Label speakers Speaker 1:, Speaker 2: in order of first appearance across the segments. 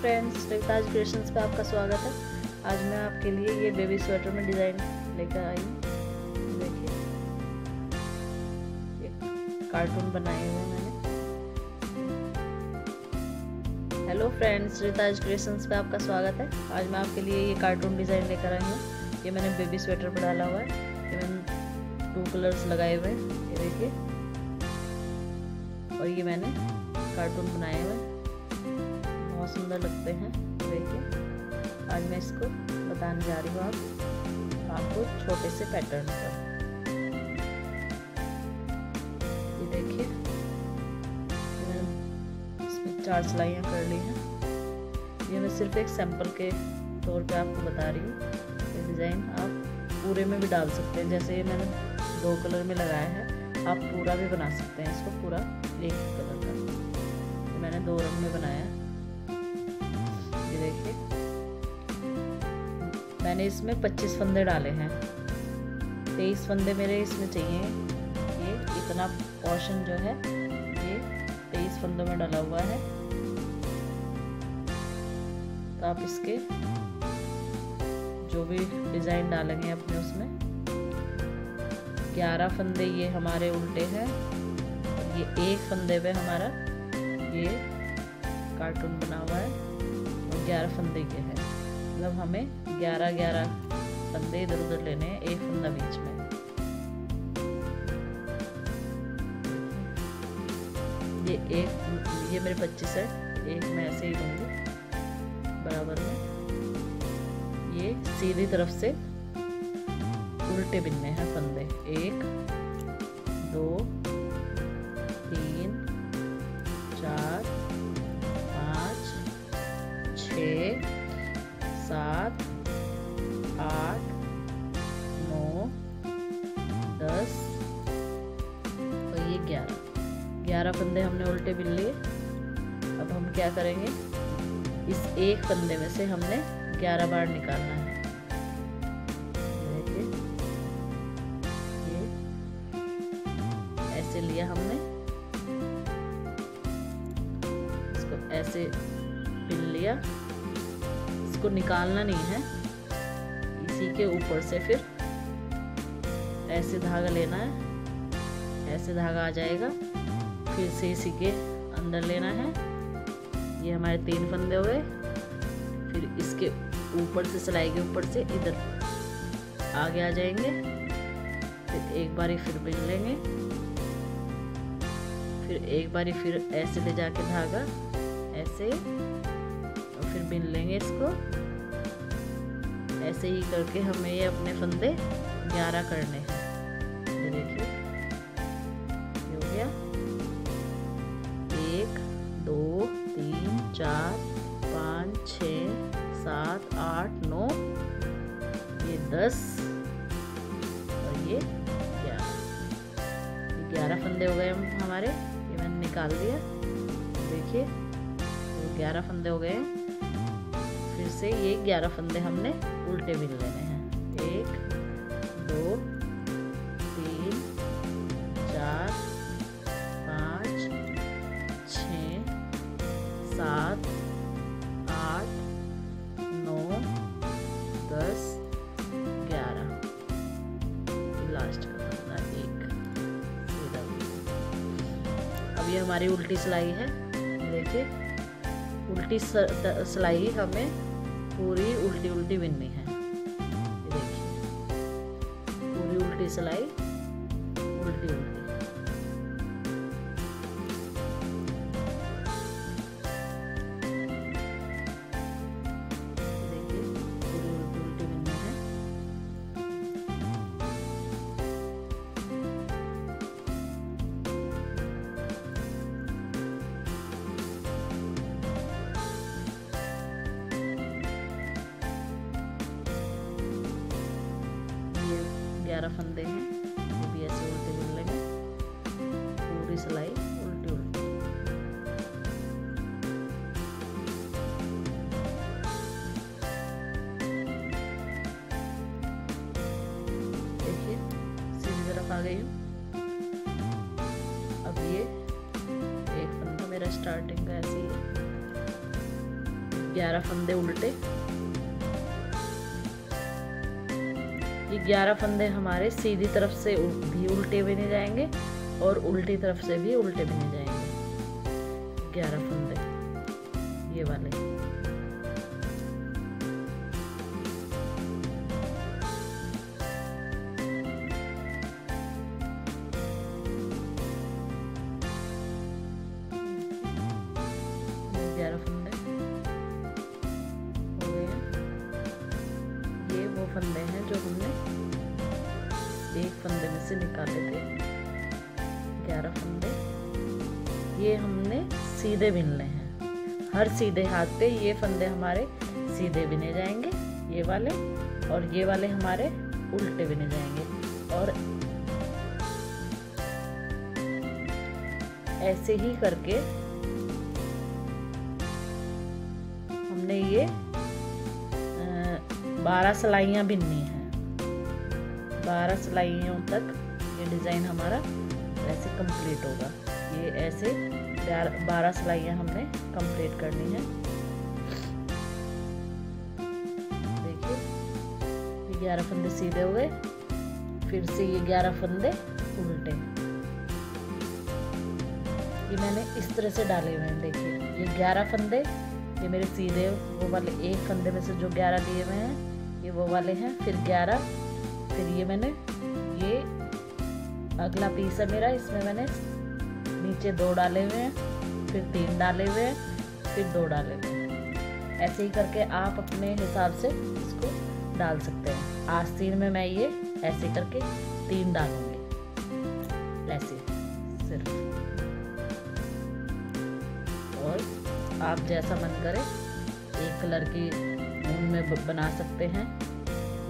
Speaker 1: Friends Ritaj creations पे आपका स्वागत है। आज मैं आपके लिए ये बेबी स्वेटर में डिज़ाइन लेकर आई देखिए। कार्टून बनाए हुए मैंने। हेलो फ्रेंड्स रिताज क्रिएशंस पे आपका स्वागत है। आज मैं आपके लिए ये कार्टून डिज़ाइन लेकर आई हूँ। ये मैंने बेबी स्वेटर पर डाला हुआ है। ये मैंने टू कलर्स लगाए हुए हैं। ये देखिए। और ये मैंने कार्टून बनाए हुए हैं। सुंदर लगते हैं। देखिए, आज मैं इसको बताने जा रही हूँ आप, आपको छोटे से पैटर्न पर। ये देखिए इसमें चार सिलाइयाँ कर ली हैं। ये मैं सिर्फ़ एक सैंपल के तौर पे आपको बता रही हूँ। ये डिज़ाइन आप पूरे में भी डाल सकते हैं। जैसे ये मैंने दो कलर में लगाया है, आप पूरा भी बना सकते हैं इसको, पूरा एक कलर का। मैंने दो रंग में बनाया है। मैंने इसमें 25 फंदे डाले हैं। 23 फंदे मेरे इसमें चाहिए। ये इतना पोर्शन जो है, ये 23 फंदों में डाला हुआ है। तो आप इसके जो भी डिज़ाइन डालेंगे अपने उसमें। 11 फंदे ये हमारे उल्टे हैं। ये एक फंदे पे हमारा ये कार्टून बना हुआ है। और ग्यारह फंदे के हैं। मतलब हमें ग्यारह ग्यारह फंदे इधर उधर लेने एक फंदा बीच में। ये एक, ये मेरे पच्चीस है, एक मैं ऐसे ही लूँगी बराबर में। ये सीधी तरफ़ से उल्टे बिनने हैं फंदे एक, दो, तीन, चार, पाँच, छ, सात फंदे हमने उल्टे बिन लिए। अब हम क्या करेंगे? इस एक फंदे में से हमने ग्यारह बार निकालना है। ये। ऐसे लिया हमने। इसको ऐसे पिन लिया। इसको निकालना नहीं है। इसी के ऊपर से फिर ऐसे धागा लेना है। ऐसे धागा आ जाएगा। फिर से इसी के अंदर लेना है। ये हमारे तीन फंदे हुए फिर इसके ऊपर से, सिलाई के ऊपर से इधर आगे आ जाएँगे। फिर एक बारी फिर बिन लेंगे। फिर एक बारी फिर ऐसे ले जाके धागा, ऐसे। और फिर बिन लेंगे इसको। ऐसे ही करके हमें ये अपने फंदे ग्यारह करने ग्यारह फंदे हो गए हमारे, ये मैंने निकाल दिया। देखिए तो ग्यारह फंदे हो गए। फिर से ये ग्यारह फंदे हमने उल्टे बिन लेने हैं। एक, दो सिलाई है देखिए उल्टी सिलाई हमें पूरी उल्टी उल्टी बिननी है। देखिए, पूरी उल्टी सिलाई उल्टी उल्टी आ गई हूँ। अब ये एक फंदा मेरा स्टार्टिंग का ऐसे ही। ग्यारह फंदे उल्टे। ये ग्यारह फंदे हमारे सीधी तरफ़ से भी उल्टे बिने जाएँगे और उल्टी तरफ़ से भी उल्टे बिने जाएँगे। ग्यारह फंदे। फंदे हैं जो हमने एक फंदे में से निकाले थे, ग्यारह फंदे। ये हमने सीधे बिनने हैं। हर सीधे हाथ पे ये फंदे हमारे सीधे बिने जाएँगे, ये वाले, और ये वाले हमारे उल्टे बिने जाएँगे। और ऐसे ही करके बारह सिलाइयाँ बिननी हैं। बारह सिलाइयों तक ये डिज़ाइन हमारा ऐसे कंप्लीट होगा। ये ऐसे बारह सिलाइयाँ हमने कंप्लीट करनी है। देखिए ग्यारह फंदे सीधे हो गए। फिर से ये ग्यारह फंदे उल्टे। ये मैंने इस तरह से डाले हुए हैं, देखिए। ये ग्यारह फंदे, ये मेरे सीधे वो वाले एक फंदे में से जो ग्यारह दिए हुए हैं ये वो वाले हैं, फिर ग्यारह, फिर ये मैंने, ये अगला पीस है मेरा, इसमें मैंने नीचे दो डाले हुए हैं, फिर तीन डाले हुए हैं, फिर दो डाले हुए हैं। ऐसे ही करके आप अपने हिसाब से इसको डाल सकते हैं। आस्तीन में मैं ये ऐसे करके तीन डालूँगी। ऐसे सिर्फ़। और आप जैसा मन करे, एक कलर की ऊन में बना सकते हैं,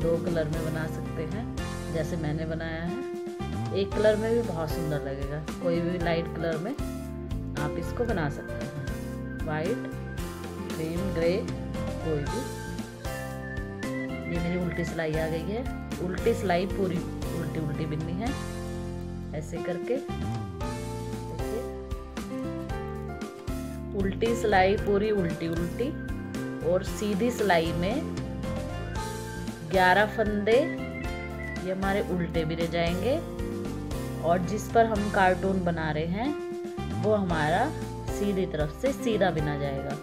Speaker 1: दो कलर में बना सकते हैं, जैसे मैंने बनाया है। एक कलर में भी बहुत सुंदर लगेगा, कोई भी लाइट कलर में आप इसको बना सकते हैं। वाइट क्रीम ग्रे कोई भी। ये मेरी उल्टी सिलाई आ गई है। उल्टी सिलाई पूरी उल्टी उल्टी बिननी है, ऐसे करके। उल्टी सिलाई पूरी उल्टी उल्टी और सीधी सिलाई में ग्यारह फंदे, ये हमारे उल्टे भी रह जाएँगे। और जिस पर हम कार्टून बना रहे हैं, वो हमारा सीधी तरफ़ से सीधा बिना जाएगा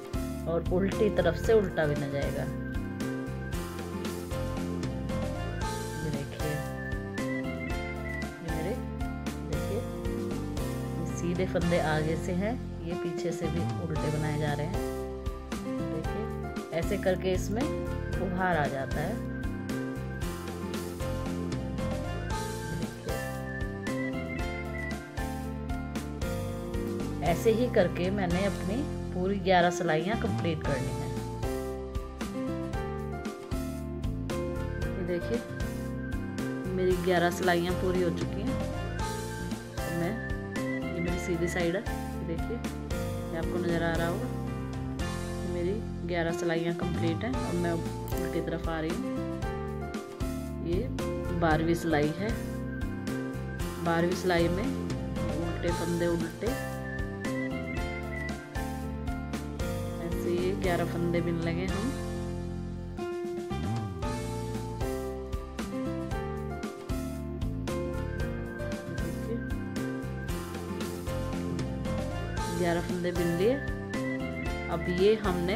Speaker 1: और उल्टी तरफ़ से उल्टा बिना जाएगा। सीधे फंदे आगे से हैं, ये पीछे से भी उल्टे बनाए जा रहे हैं। ऐसे करके इसमें उभार आ जाता है। ऐसे ही करके मैंने अपनी पूरी ग्यारह सिलाइयाँ कंप्लीट करनी है। ये देखिए, मेरी ग्यारह सिलाइयाँ पूरी हो चुकी हैं। तो मैं, ये मेरी सीधी साइड है। देखिए आपको नज़र आ रहा होगा। मेरी ग्यारह सिलाइयाँ कंप्लीट हैं। और मैं उल्टी तरफ़ आ रही हूँ। ये बारहवीं सिलाई है। बारहवीं सिलाई में उल्टे फंदे उल्टे। ऐसे ये ग्यारह फंदे बिन लगे हम ग्यारह फंदे बिन लिए। अब ये हमने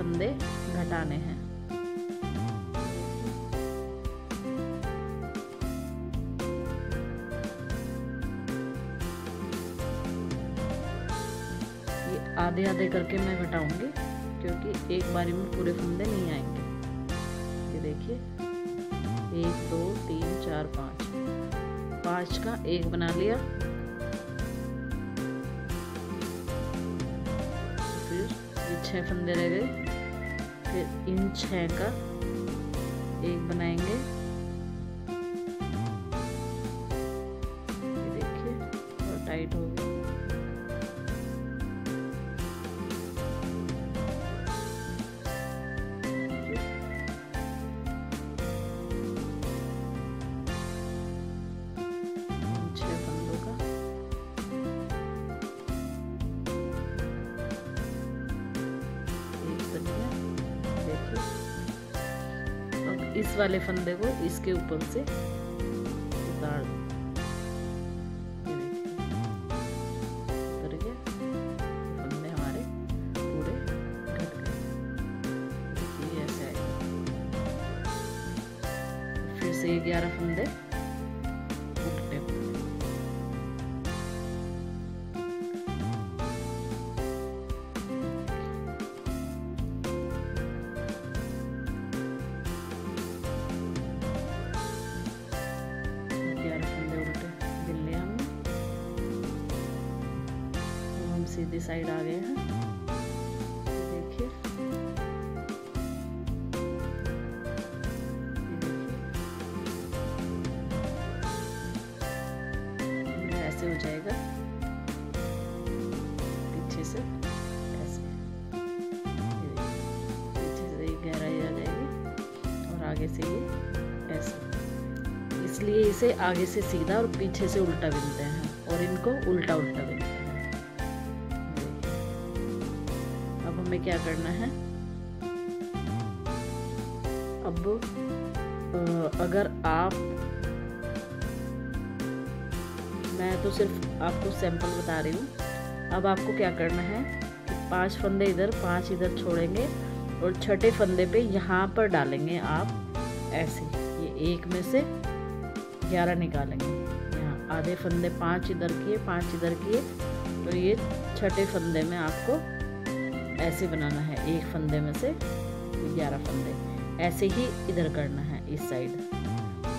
Speaker 1: फंदे घटाने हैं। ये आधे आधे करके मैं घटाऊँगी, क्योंकि एक बारी में पूरे फंदे नहीं आएँगे। ये देखिए, एक, दो, तीन, चार, पाँच। पाँच का एक बना लिया। छः फंदे रह गए। फिर इन छः का एक बनाएँगे। वाले फंदे को इसके ऊपर से सीधी साइड आ गए हैं। ऐसे हो जाएगा। पीछे से। ऐसे। पीछे से गहराई आ जाएगी। और आगे से ये ऐसे। इसलिए इसे आगे से सीधा और पीछे से उल्टा बिनते हैं। और इनको उल्टा उल्टा बिनते हैं। हमें क्या करना है? अब अगर आप, मैं तो सिर्फ़ आपको सैंपल बता रही हूँ। अब आपको क्या करना है पाँच फंदे इधर, पाँच इधर छोड़ेंगे और छठे फंदे पे यहाँ पर डालेंगे आप ऐसे। ये एक में से ग्यारह निकालेंगे। यहाँ आधे फंदे पाँच इधर किए, पाँच इधर किए तो ये छठे फंदे में आपको ऐसे बनाना है, एक फंदे में से ग्यारह फंदे। ऐसे ही इधर करना है, इस साइड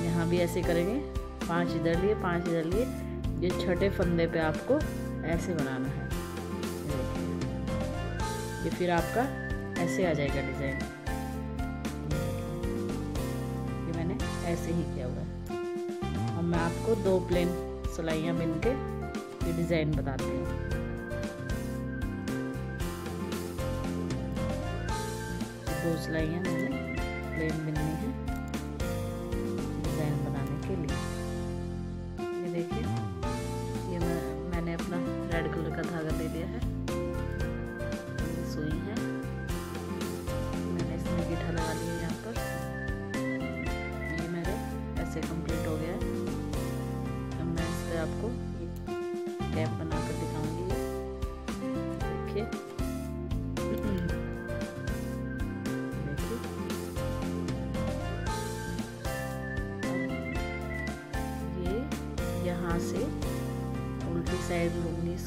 Speaker 1: यहाँ भी ऐसे करेंगे, पाँच इधर लिए, पाँच इधर लिए। ये छठे फंदे पे आपको ऐसे बनाना है। ये फिर आपका ऐसे आ जाएगा डिज़ाइन ये मैंने ऐसे ही किया हुआ है। अब मैं आपको दो प्लेन सिलाइयाँ बिन के ये डिज़ाइन बताती हूँ। दो सिलाइयाँ मैंने प्लेन बिननी है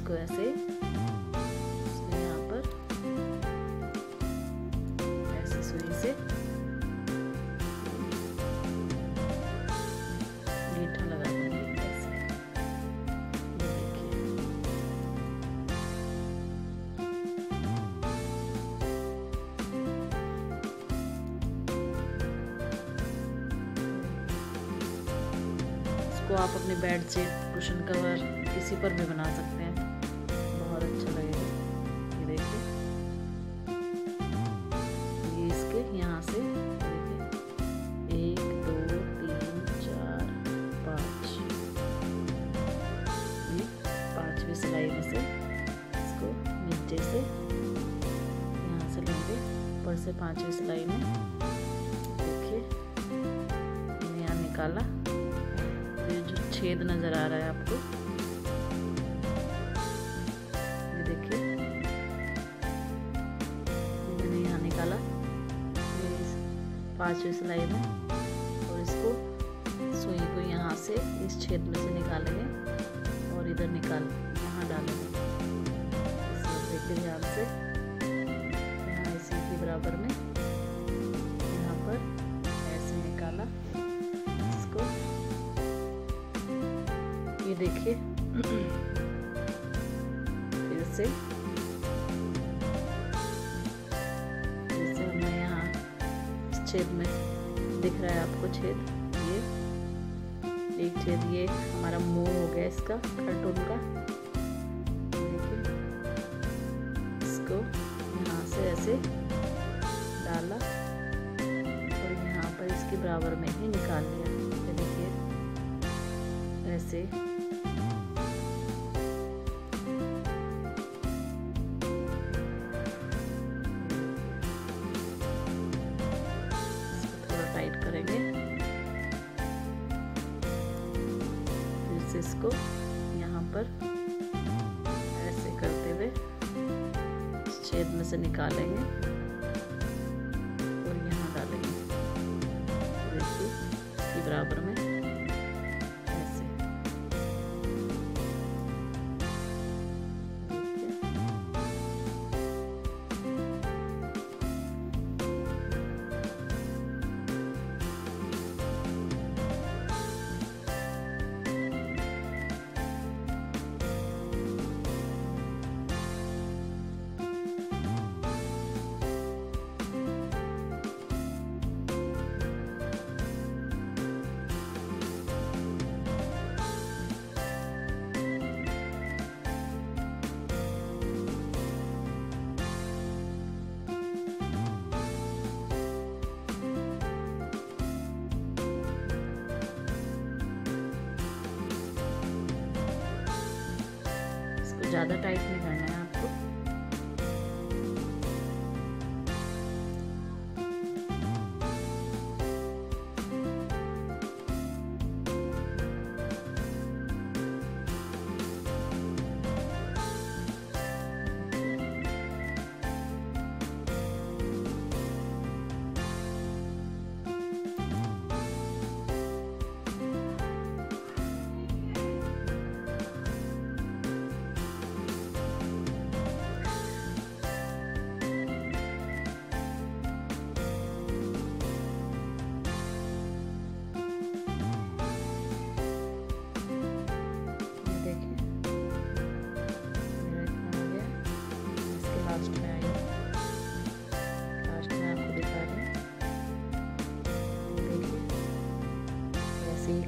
Speaker 1: इसको ऐसे यहाँ पर ऐसे सुई से इसको आप अपने बेड से कुशन कवर किसी पर भी बना सकते हैं। पांचवी सिलाई में और इसको सुई को यहाँ से इस छेद में से निकालेंगे और इधर निकाल, यहाँ डालेंगे। देखिए ध्यान से यहाँ इसी के बराबर में यहाँ पर ऐसे निकाला। इसको ये देखिए, फिर से छेद में दिख रहा है आपको छेद? ये, एक छेद, ये हमारा मुँह हो गया इसका कार्टून का इसको यहाँ से ऐसे डाला और यहाँ पर इसके बराबर में ही निकाल लिया देखिए, ऐसे इसको यहाँ पर ऐसे करते हुए छेद में से निकालेंगे। ज़्यादा टाइट नहीं।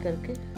Speaker 1: करके।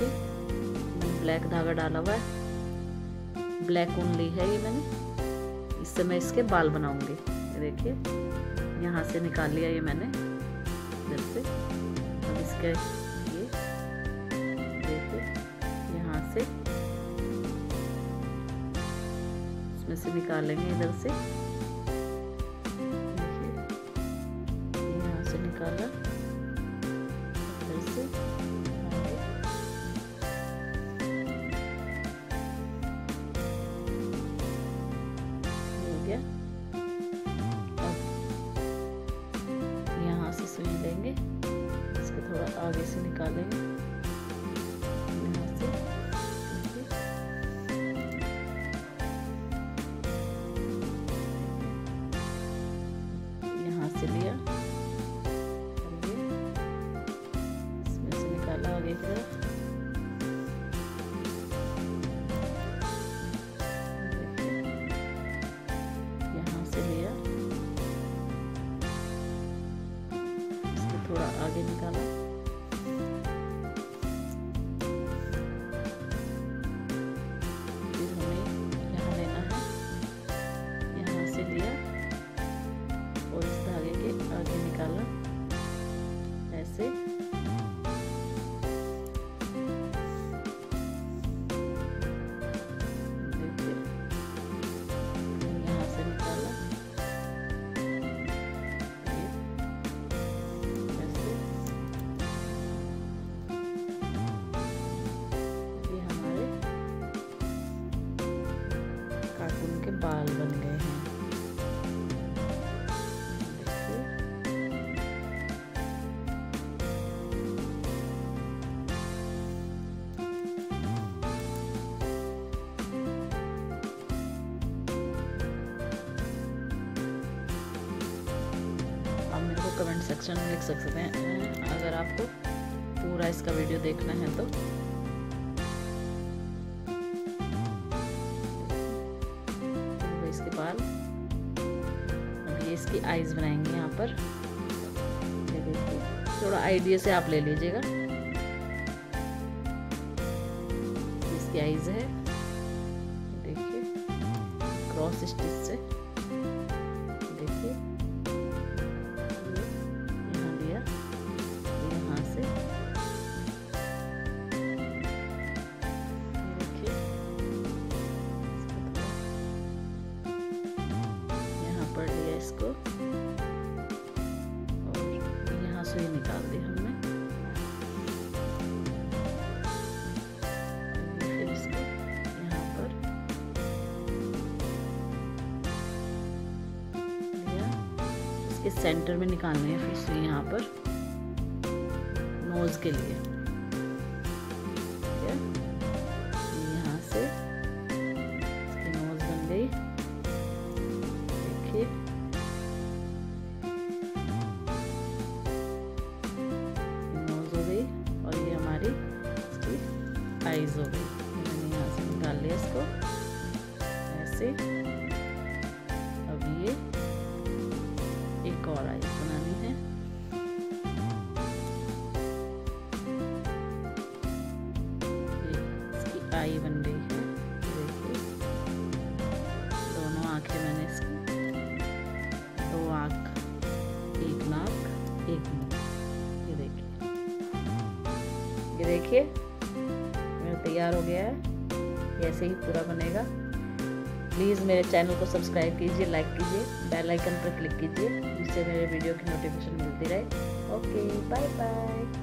Speaker 1: देखिए ब्लैक धागा डाला हुआ है। ब्लैक ऊन ली है ये मैंने। इससे मैं इसके बाल बनाऊँगी। देखिए, यहाँ से निकाल लिया ये मैंने। इधर से। अब इसके ये देखिए, यहाँ से। इसमें से निकालेंगे इधर से। थोड़ा आगे से निकालेंगे। यहाँ से सेक्शन में लिख सकते हैं। अगर आपको पूरा इसका वीडियो देखना है तो। इसके बाल ये इसकी आईज बनाएँगे यहाँ पर। थोड़ा आइडिया से आप ले लीजिएगा। सेंटर में निकालने हैं फिर से यहाँ पर। नोज़ के लिए। यहाँ से नोज़ बन गई। देखिए। आइज़ हो गई। मैंने यहाँ से निकाल लिया इसको। ऐसे। और आइज़ बनानी है। इसकी आई बन गई है, देखिए। दोनों आँखें मैंने इसकी, दो आँख, एक नाक, एक मुँह। ये देखिए। ये देखिए, मेरा तैयार हो गया है। ऐसे ही पूरा बनेगा। प्लीज़ मेरे चैनल को सब्सक्राइब कीजिए लाइक कीजिए बेल आइकन पर क्लिक कीजिए, जिससे मेरे वीडियो की नोटिफिकेशन मिलती रहे। Okay bye bye